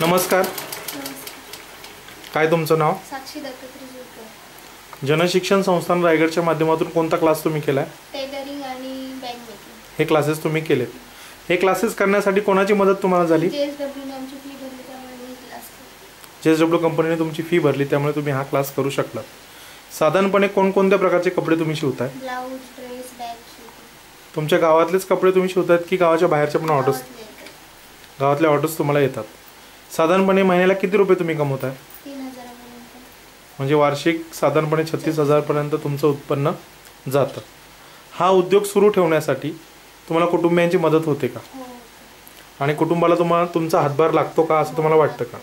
नमस्कार. काय तुमचं नाव? साक्षी दत्तात्रय जुळकर जनशिक्षण संस्थान रायगडच्या माध्यमातून कोणता क्लास तुम्ही केलाय? टेलरिंग आणि बॅग मेकिंग हे क्लासेस तुम्ही केलेत. हे क्लासेस करण्यासाठी कोणाची मदत तुम्हाला झाली? जे एस डब्ल्यूने आमची फी भरली त्यामुळे मी क्लास केला. जे एस डब्ल्यू कंपनीने तुमची फी भरली त्यामुळे तुम्ही हा क्लास करू शकलात. साधारणपणे कोणकोणत्या प्रकारचे कपडे तुम्ही शिवताय? ब्लाऊज ड्रेस बॅग शिवते. तुमच्या गावातलेच कपडे तुम्ही शिवतायत की गावाच्या बाहेरच्या पण ऑर्डर्स. गावातले ऑर्डर्स तुम्हाला येतात. साधारणपणे महिन्याला किती रुपये तुम्ही कमवताय? म्हणजे वार्षिक साधारणपणे छत्तीस हजारपर्यंत तुमचं उत्पन्न जातं. हा उद्योग सुरू ठेवण्यासाठी तुम्हाला कुटुंबियांची मदत होते का? हो. आणि कुटुंबाला तुम्हाला तुमचा हातभार लागतो का असं तुम्हाला वाटतं का?